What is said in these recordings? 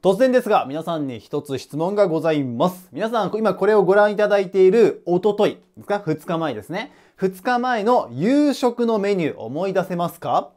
突然ですが、皆さんに一つ質問がございます。皆さん、今これをご覧いただいているおとといですか ?2 日前ですね。2日前の夕食のメニュー思い出せますか？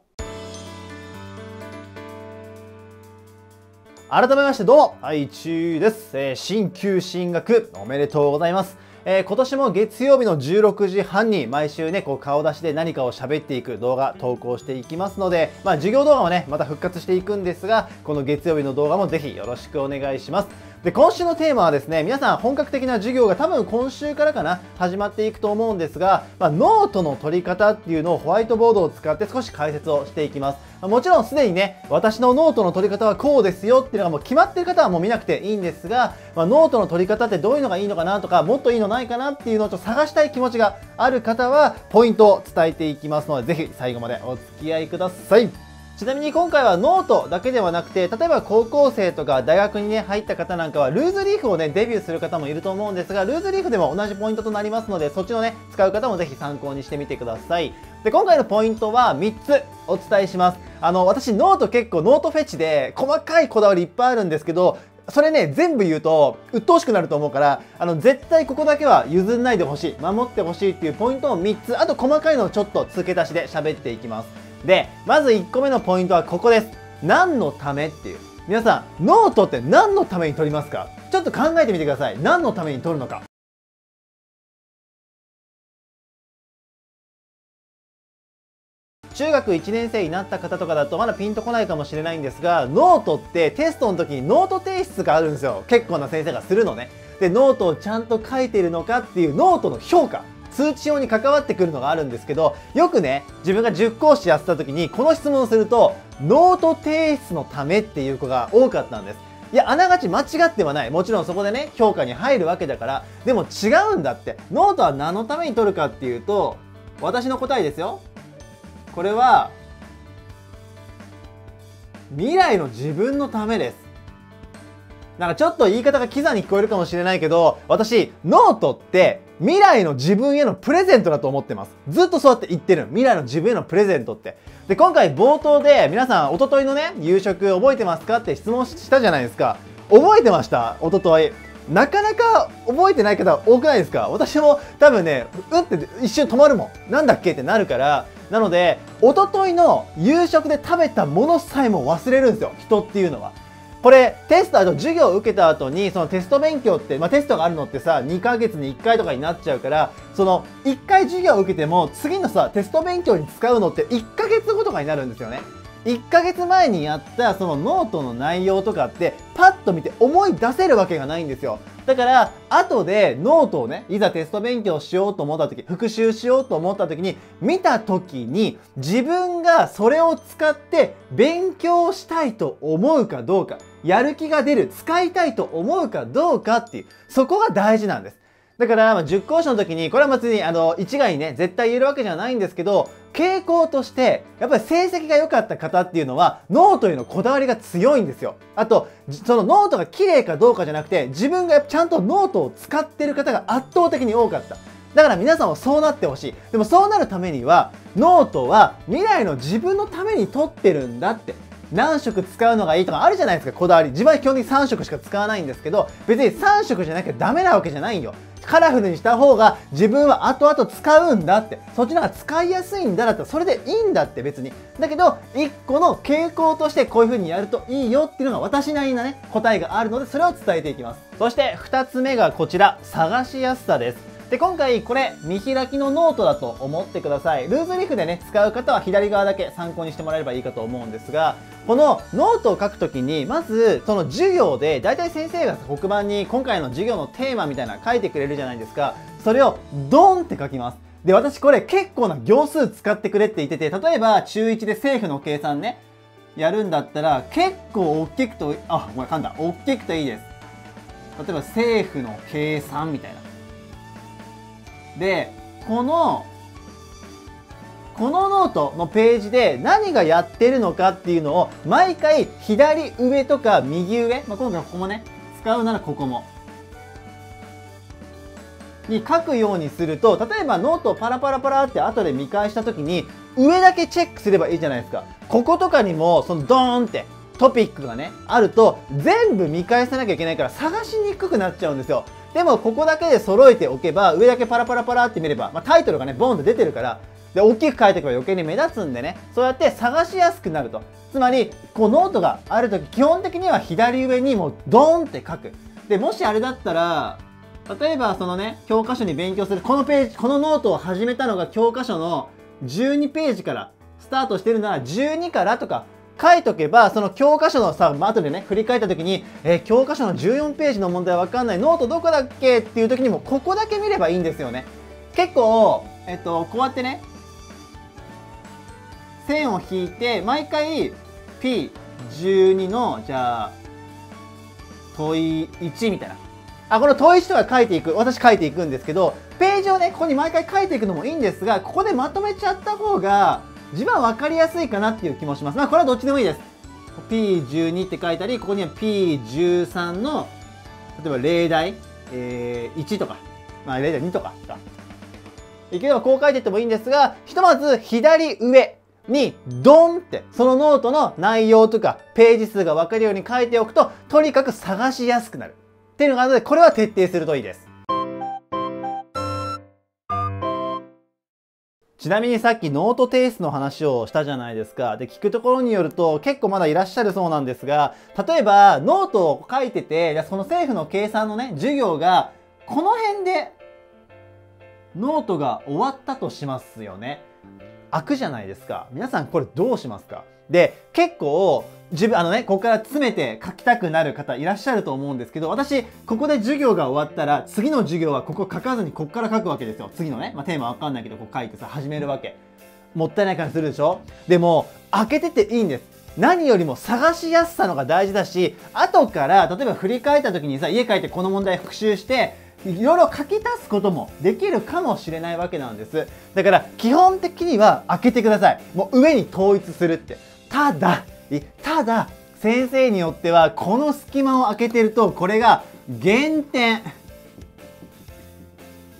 改めましてどうも、はい、ちゅうです。えー、新旧進学おめでとうございます。えー、今年も月曜日の16時半に毎週ね、こう顔出しで何かを喋っていく動画投稿していきますので、まあ授業動画もね、また復活していくんですが、この月曜日の動画もぜひよろしくお願いします。で今週のテーマはですね皆さん本格的な授業が多分今週からかな始まっていくと思うんですが、まあ、ノートの取り方っていうのをホワイトボードを使って少し解説をしていきます、もちろんすでにね私のノートの取り方はこうですよっていうのがもう決まってる方はもう見なくていいんですが、まあ、ノートの取り方ってどういうのがいいのかなとかもっといいのないかなっていうのをちょっと探したい気持ちがある方はポイントを伝えていきますのでぜひ最後までお付き合いください。ちなみに今回はノートだけではなくて例えば高校生とか大学にね入った方なんかはルーズリーフをねデビューする方もいると思うんですがルーズリーフでも同じポイントとなりますのでそっちのね使う方もぜひ参考にしてみてください。で今回のポイントは3つお伝えします。あの私ノート結構ノートフェチで細かいこだわりいっぱいあるんですけどそれね全部言うと鬱陶しくなると思うからあの絶対ここだけは譲んないでほしい守ってほしいっていうポイントを3つあと細かいのをちょっと付け足しで喋っていきますで、まず1個目のポイントはここです。何のためっていう。皆さん、ノートって何のために取りますか？ちょっと考えてみてください。何のために取るのか。中学1年生になった方とかだとまだピンとこないかもしれないんですがノートってテストの時にノート提出があるんですよ。結構な先生がするのね。でノートをちゃんと書いているのかっていうノートの評価。通知表に関わってくるのがあるんですけどよくね自分が塾講師やってた時にこの質問をするとノート提出のためっていう子が多かったんです。いやあながち間違ってはない。もちろんそこでね評価に入るわけだからでも違うんだって。ノートは何のために取るかっていうと私の答えですよ。これは未来の自分のためですなんかちょっと言い方がキザに聞こえるかもしれないけど私ノートって未来の自分へのプレゼントだと思ってます。ずっとそうやって言ってる。未来の自分へのプレゼントって。で、今回冒頭で皆さん、おとといのね、夕食覚えてますかって質問したじゃないですか。覚えてました？おととい。なかなか覚えてない方多くないですか？私も多分ね、うって一瞬止まるもん。なんだっけ？ってなるから。なので、おとといの夕食で食べたものさえも忘れるんですよ。人っていうのは。これテストあと授業を受けた後にそのテスト勉強って、まあ、テストがあるのってさ2ヶ月に1回とかになっちゃうからその1回授業を受けても次のさテスト勉強に使うのって1ヶ月後とかになるんですよね1ヶ月前にやったそのノートの内容とかってパッと見て思い出せるわけがないんですよ。だから後でノートをねいざテスト勉強しようと思った時復習しようと思った時に見た時に自分がそれを使って勉強したいと思うかどうかやる気が出る使いたいと思うかどうかっていうそこが大事なんです。だから、まあ、塾講師の時にこれは別にあの一概にね絶対言えるわけじゃないんですけど傾向としてやっぱり成績が良かった方っていうのはノートへのこだわりが強いんですよ。あとそのノートが綺麗かどうかじゃなくて自分がちゃんとノートを使ってる方が圧倒的に多かった。だから皆さんはそうなってほしい。でもそうなるためにはノートは未来の自分のために取ってるんだって。何色使うのがいいとかあるじゃないですかこだわり。自分は基本的に3色しか使わないんですけど別に3色じゃなきゃダメなわけじゃないよ。カラフルにした方が自分は後々使うんだって。そっちの方が使いやすいんだだったらそれでいいんだって別に。だけど1個の傾向としてこういう風にやるといいよっていうのが私なりなね答えがあるのでそれを伝えていきます。そして2つ目がこちら。探しやすさです。で今回これ見開きのノートだと思ってください。ルーズリーフでね使う方は左側だけ参考にしてもらえればいいかと思うんですがこのノートを書くときにまずその授業で大体先生が黒板に今回の授業のテーマみたいな書いてくれるじゃないですか。それをドンって書きます。で私これ結構な行数使ってくれって言ってて例えば中1で政府の計算ねやるんだったら結構大きくとあごめん噛んだ。大きくていいです。例えば政府の計算みたいな。でこのこのノートのページで何がやってるのかっていうのを毎回左上とか右上、まあ、今回ここもね使うならここも。に書くようにすると例えばノートをパラパラパラって後で見返した時に上だけチェックすればいいじゃないですか。こことかにもそのドーンってトピックがねあると全部見返さなきゃいけないから探しにくくなっちゃうんですよ。でもここだけで揃えておけば上だけパラパラパラって見れば、まあ、タイトルがねボンと出てるからで大きく書いておけば余計に目立つんでねそうやって探しやすくなると。つまりこうノートがある時基本的には左上にもうドーンって書く。でもしあれだったら例えばそのね教科書に勉強するこのページこのノートを始めたのが教科書の12ページからスタートしてるなら12からとか書いとけばその教科書のさ、後でね振り返った時に、えー、教科書の14ページの問題わかんないノートどこだっけっていう時にもここだけ見ればいいんですよね。結構、えっと、こうやってね線を引いて毎回 P12 のじゃあ問い1みたいな。あこの問い1とか書いていく私書いていくんですけどページをねここに毎回書いていくのもいいんですがここでまとめちゃった方が自分は分かりやすいかなっていう気もします。まあこれはどっちでもいいです。P12 って書いたりここには P13 の例えば例題、えー、1とかまあ例題2とか。いければこう書いてってもいいんですがひとまず左上にドンってそのノートの内容とかページ数が分かるように書いておくととにかく探しやすくなる。っていうのがあるのでこれは徹底するといいです。ちなみにさっきノート提出の話をしたじゃないですか。で、聞くところによると結構まだいらっしゃるそうなんですが、例えばノートを書いてて、その正負の計算のね、授業がこの辺でノートが終わったとしますよね。開くじゃないですか。皆さんこれどうしますか？で、結構、自分、あのね、ここから詰めて書きたくなる方いらっしゃると思うんですけど、私、ここで授業が終わったら、次の授業はここ書かずにここから書くわけですよ。次のね、まあ、テーマわかんないけど、こう書いてさ、始めるわけ。もったいない感じするでしょでも、開けてていいんです。何よりも探しやすさのが大事だし、後から、例えば振り返った時にさ、家帰ってこの問題復習して、いろいろ書き足すこともできるかもしれないわけなんですだから基本的には開けてくださいもう上に統一するってただただ先生によってはこの隙間を開けてるとこれが減点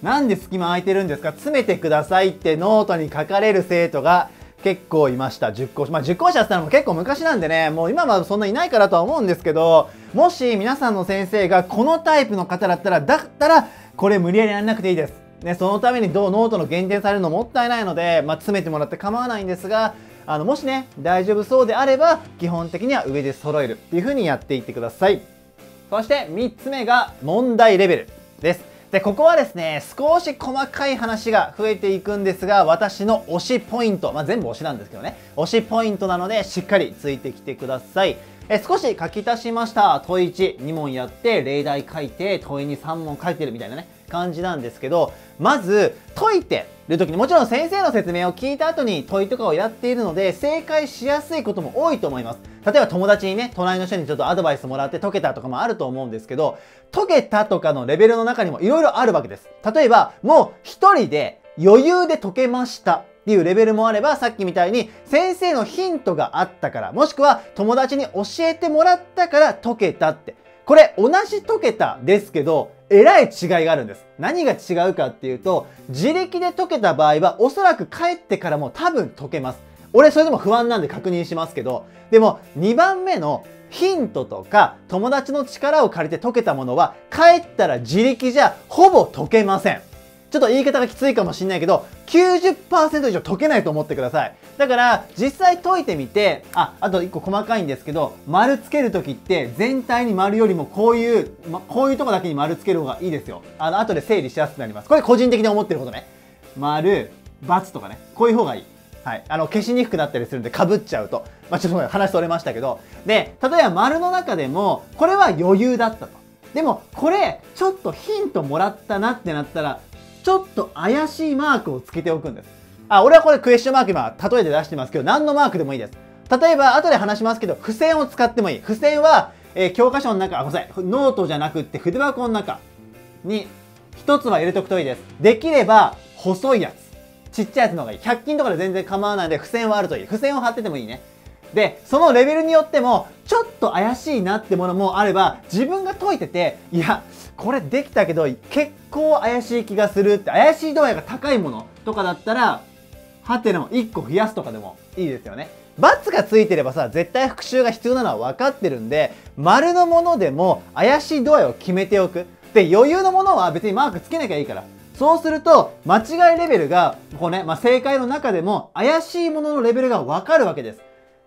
なんで隙間空いてるんですか？詰めてくださいってノートに書かれる生徒が結構いました。10校まあ、10校舎ってのも結構昔なんでね、もう今はそんないないからとは思うんですけど、もし皆さんの先生がこのタイプの方だったら、だったら、これ無理やりやらなくていいです。ね、そのためにどうノートの減点されるのもったいないので、まあ、詰めてもらって構わないんですが、あの、もしね、大丈夫そうであれば、基本的には上で揃えるっていう風にやっていってください。そして3つ目が問題レベルです。で、ここはですね、少し細かい話が増えていくんですが、私の推しポイント、まあ、全部推しなんですけどね、推しポイントなので、しっかりついてきてください。え少し書き足しました。問1、2問やって、例題書いて、問いに3問書いてるみたいなね、感じなんですけど、まず、解いてる時に、もちろん先生の説明を聞いた後に問いとかをやっているので、正解しやすいことも多いと思います。例えば友達にね、隣の人にちょっとアドバイスもらって解けたとかもあると思うんですけど、解けたとかのレベルの中にも色々あるわけです。例えば、もう一人で余裕で解けましたっていうレベルもあれば、さっきみたいに先生のヒントがあったから、もしくは友達に教えてもらったから解けたって。これ同じ解けたですけど、えらい違いがあるんです。何が違うかっていうと、自力で解けた場合はおそらく帰ってからも多分解けます。俺それでも不安なんで確認しますけど、でも2番目のヒントとか友達の力を借りて解けたものは帰ったら自力じゃほぼ解けません。ちょっと言い方がきついかもしんないけど、90%以上解けないと思ってください。だから、実際解いてみて、あ、あと1個細かいんですけど、丸つけるときって全体に丸よりもこういう、ま、こういうとこだけに丸つける方がいいですよ。あの、後で整理しやすくなります。これ個人的に思ってることね。丸、×とかね。こういう方がいい。はい、あの消しにくくなったりするんでかぶっちゃうと、まあ、ちょっと話それましたけどで例えば丸の中でもこれは余裕だったとでもこれちょっとヒントもらったなってなったらちょっと怪しいマークをつけておくんですあ俺はこれクエスチョンマーク今例えで出してますけど何のマークでもいいです例えば後で話しますけど付箋を使ってもいい付箋は、えー、教科書の中あごめんなさいノートじゃなくって筆箱の中に一つは入れとくといいですできれば細いやつちっちゃいやつの方がいい。100均とかで全然構わないので、付箋はあるといい。付箋を貼っててもいいね。で、そのレベルによっても、ちょっと怪しいなってものもあれば、自分が解いてて、いや、これできたけど、結構怪しい気がするって、怪しい度合いが高いものとかだったら、ハテナを1個増やすとかでもいいですよね。×がついてればさ絶対復習が必要なのは分かってるんで丸のものでも怪しい度合いを決めておくで余裕のものは別にマークつけなきゃいいからそうすると間違いレベルがこうね、まあ、正解の中でも怪しいもののレベルが分かるわけです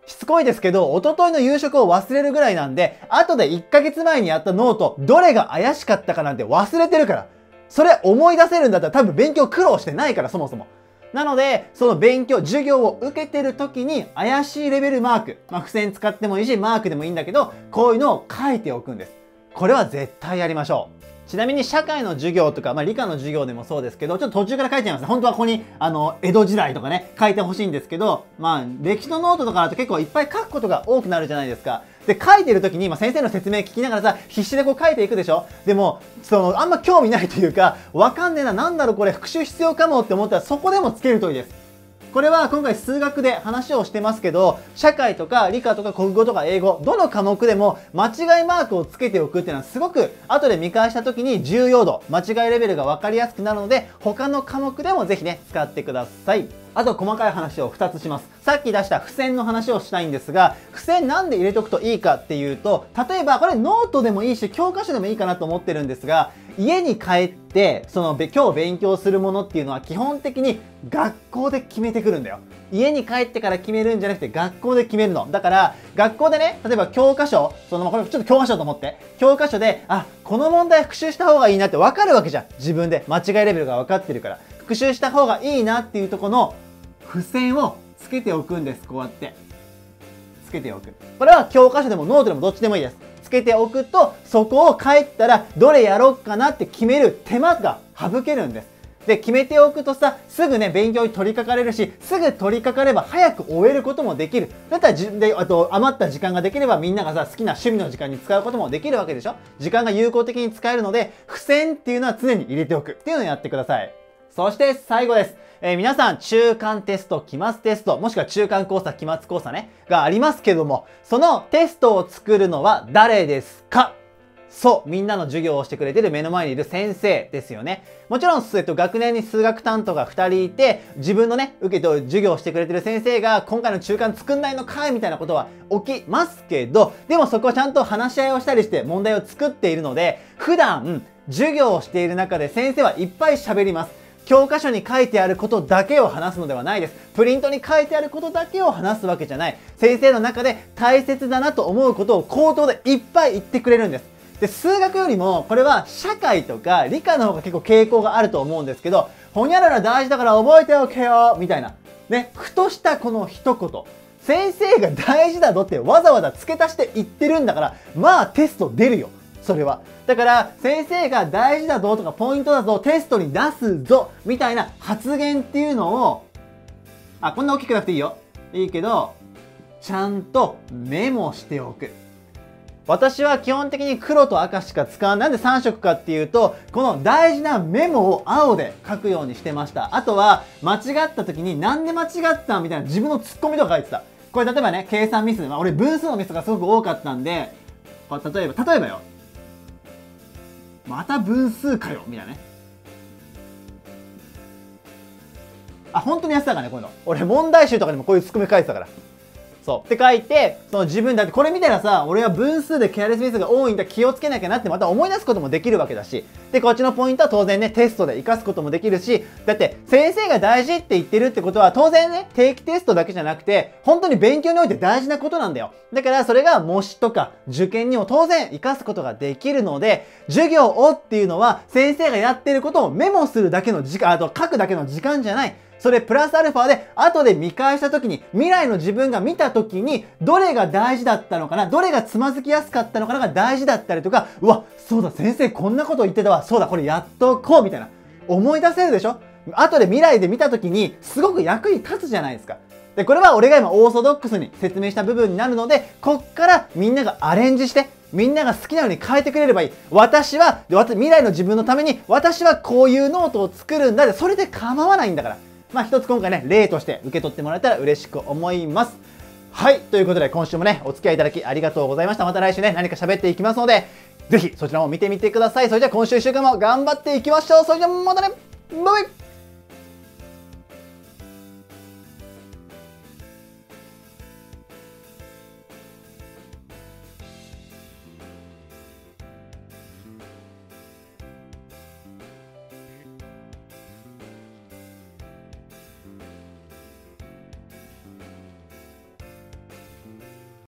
しつこいですけど、おとといの夕食を忘れるぐらいなんで、後で1ヶ月前にやったノート、どれが怪しかったかなんて忘れてるから。それ思い出せるんだったら多分勉強苦労してないから、そもそも。なので、その勉強、授業を受けてる時に怪しいレベルマーク、まあ、付箋使ってもいいし、マークでもいいんだけど、こういうのを書いておくんです。これは絶対やりましょう。ちなみに社会の授業とか、まあ、理科の授業でもそうですけど、ちょっと途中から書いちゃいます。本当はここに、あの、江戸時代とかね、書いてほしいんですけど、まあ、歴史のノートとかだと結構いっぱい書くことが多くなるじゃないですか。で、書いてる時に、まあ、先生の説明聞きながらさ、必死でこう書いていくでしょ？でも、その、あんま興味ないというか、わかんねえな、なんだろうこれ復習必要かもって思ったら、そこでもつけるといいです。これは今回数学で話をしてますけど、社会とか理科とか国語とか英語、どの科目でも間違いマークをつけておくっていうのはすごく後で見返した時に重要度、間違いレベルが分かりやすくなるので、他の科目でもぜひね、使ってください。あと細かい話を2つします。さっき出した付箋の話をしたいんですが、付箋なんで入れとくといいかっていうと、例えばこれノートでもいいし、教科書でもいいかなと思ってるんですが、家に帰ってその今日勉強するものっていうのは基本的に学校で決めてくるんだよ。家に帰ってから決めるんじゃなくて学校で決めるの。だから学校でね例えば教科書そのこれちょっと教科書と思って。教科書であこの問題復習した方がいいなって分かるわけじゃん。自分で。間違いレベルが分かってるから。復習した方がいいなっていうとこの付箋をつけておくんですこうやって。つけておく。これは教科書でもノートでもどっちでもいいです。つけておくとそこを帰ったらどれやろうかなって決める手間が省けるんです。で決めておくとさすぐね勉強に取り掛かれるしすぐ取り掛かれば早く終えることもできる。だったらじであと余った時間ができればみんながさ好きな趣味の時間に使うこともできるわけでしょ。時間が有効的に使えるので付箋っていうのは常に入れておく。っていうのをやってください。そして最後ですえー、皆さん、中間テスト、期末テスト、もしくは中間考査、期末考査ね、がありますけども、そのテストを作るのは誰ですか？そう、みんなの授業をしてくれてる目の前にいる先生ですよね。もちろん、えっと、学年に数学担当が2人いて、自分のね、受けて授業をしてくれてる先生が、今回の中間作んないのかい？みたいなことは起きますけど、でもそこはちゃんと話し合いをしたりして問題を作っているので、普段、授業をしている中で先生はいっぱい喋ります。教科書に書いてあることだけを話すのではないです。プリントに書いてあることだけを話すわけじゃない。先生の中で大切だなと思うことを口頭でいっぱい言ってくれるんです。で、数学よりも、これは社会とか理科の方が結構傾向があると思うんですけど、ほにゃらら大事だから覚えておけよみたいな。ね、ふとしたこの一言。先生が大事だぞってわざわざ付け足して言ってるんだから、まあテスト出るよ。それは。だから先生が大事だぞとかポイントだぞテストに出すぞみたいな発言っていうのをあこんな大きくなくていいよいいけどちゃんとメモしておく私は基本的に黒と赤しか使わない。なんで3色かっていうと、この大事なメモを青で書くようにしてました。あとは、間違った時になんで間違ったみたいな自分のツッコミとか書いてた。これ例えばね、計算ミス。まあ、俺分数のミスがすごく多かったんで、例えば、例えばよ。また分数かよみたいなね。あ本当にやってたからねこういうの。俺問題集とかにもこういうツッコミ書いてたから。そう。って書いてその自分だってこれ見たらさ俺は分数でケアレスミスが多いんだ気をつけなきゃなってまた思い出すこともできるわけだし。でこっちのポイントは当然ねテストで活かすこともできるし。だって先生が大事って言ってるってことは当然ね定期テストだけじゃなくて本当に勉強において大事なことなんだよ。だからそれが模試とか受験にも当然活かすことができるので授業をっていうのは先生がやってることをメモするだけの時間あと書くだけの時間じゃない。それプラスアルファで後で見返した時に未来の自分が見た時にどれが大事だったのかな？どれがつまずきやすかったのかな？が大事だったりとかうわそうだ先生こんなこと言ってたわ。そうだこれやっとこうみたいな。思い出せるでしょ？後で未来で見た時にすごく役に立つじゃないですか。でこれは俺が今オーソドックスに説明した部分になるのでこっからみんながアレンジしてみんなが好きなように変えてくれればいい。私は未来の自分のために私はこういうノートを作るんだ。でそれで構わないんだから。まあ一つ今回ね、例として受け取ってもらえたら嬉しく思います。はい。ということで、今週もね、お付き合いいただきありがとうございました。また来週ね、何か喋っていきますので、ぜひそちらも見てみてください。それじゃあ今週1週間も頑張っていきましょう。それじゃあまたねバイバイ